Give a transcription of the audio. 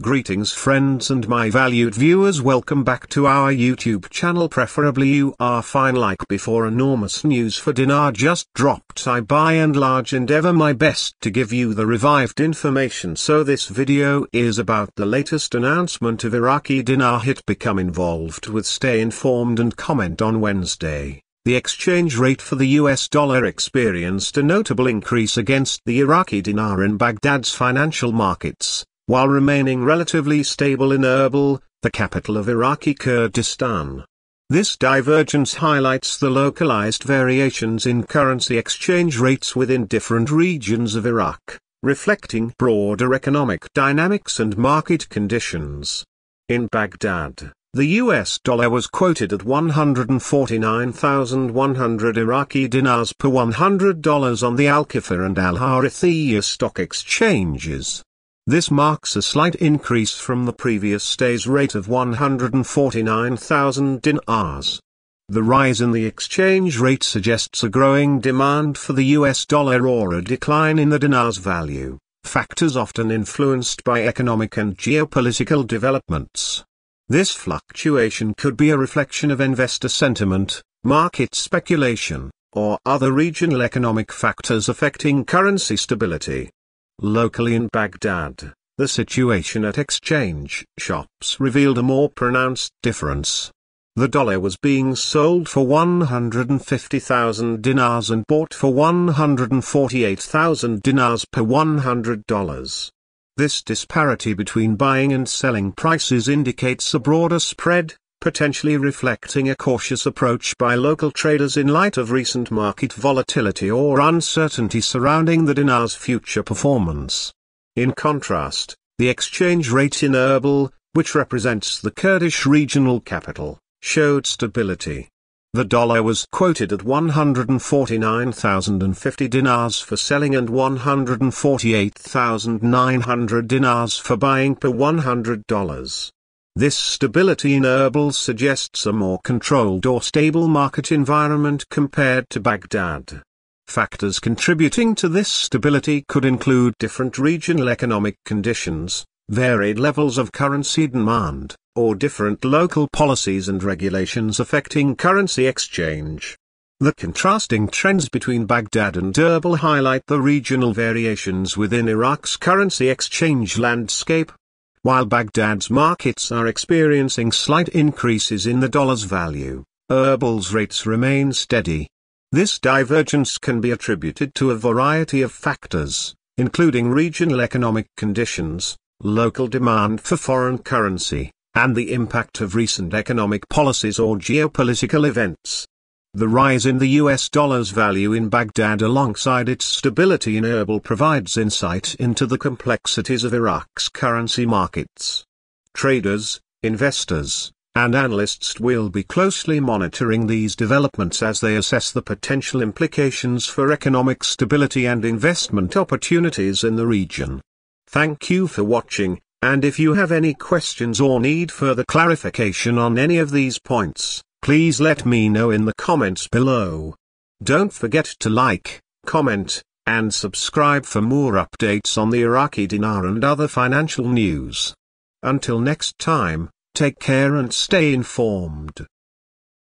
Greetings friends and my valued viewers welcome back to our YouTube channel. Preferably you are fine like before. Enormous news for dinar just dropped. I by and large endeavor my best to give you the revived information. So this video is about the latest announcement of Iraqi dinar hit become involved with stay informed and comment on Wednesday. The exchange rate for the US dollar experienced a notable increase against the Iraqi dinar in Baghdad's financial markets while remaining relatively stable in Erbil, the capital of Iraqi Kurdistan. This divergence highlights the localized variations in currency exchange rates within different regions of Iraq, reflecting broader economic dynamics and market conditions. In Baghdad, the US dollar was quoted at 149,100 Iraqi dinars per $100 on the Al-Kifah and Al-Harithiya stock exchanges. This marks a slight increase from the previous day's rate of 149,000 dinars. The rise in the exchange rate suggests a growing demand for the US dollar or a decline in the dinar's value, factors often influenced by economic and geopolitical developments. This fluctuation could be a reflection of investor sentiment, market speculation, or other regional economic factors affecting currency stability. Locally in Baghdad, the situation at exchange shops revealed a more pronounced difference. The dollar was being sold for 150,000 dinars and bought for 148,000 dinars per $100. This disparity between buying and selling prices indicates a broader spread, potentially reflecting a cautious approach by local traders in light of recent market volatility or uncertainty surrounding the dinar's future performance. In contrast, the exchange rate in Erbil, which represents the Kurdish regional capital, showed stability. The dollar was quoted at 149,050 dinars for selling and 148,900 dinars for buying per $100. This stability in Erbil suggests a more controlled or stable market environment compared to Baghdad. Factors contributing to this stability could include different regional economic conditions, varied levels of currency demand, or different local policies and regulations affecting currency exchange. The contrasting trends between Baghdad and Erbil highlight the regional variations within Iraq's currency exchange landscape. While Baghdad's markets are experiencing slight increases in the dollar's value, Erbil's rates remain steady. This divergence can be attributed to a variety of factors, including regional economic conditions, local demand for foreign currency, and the impact of recent economic policies or geopolitical events. The rise in the US dollar's value in Baghdad alongside its stability in Erbil provides insight into the complexities of Iraq's currency markets. Traders, investors, and analysts will be closely monitoring these developments as they assess the potential implications for economic stability and investment opportunities in the region. Thank you for watching, and if you have any questions or need further clarification on any of these points, Please let me know in the comments below. Don't forget to like, comment, and subscribe for more updates on the Iraqi dinar and other financial news. Until next time, take care and stay informed.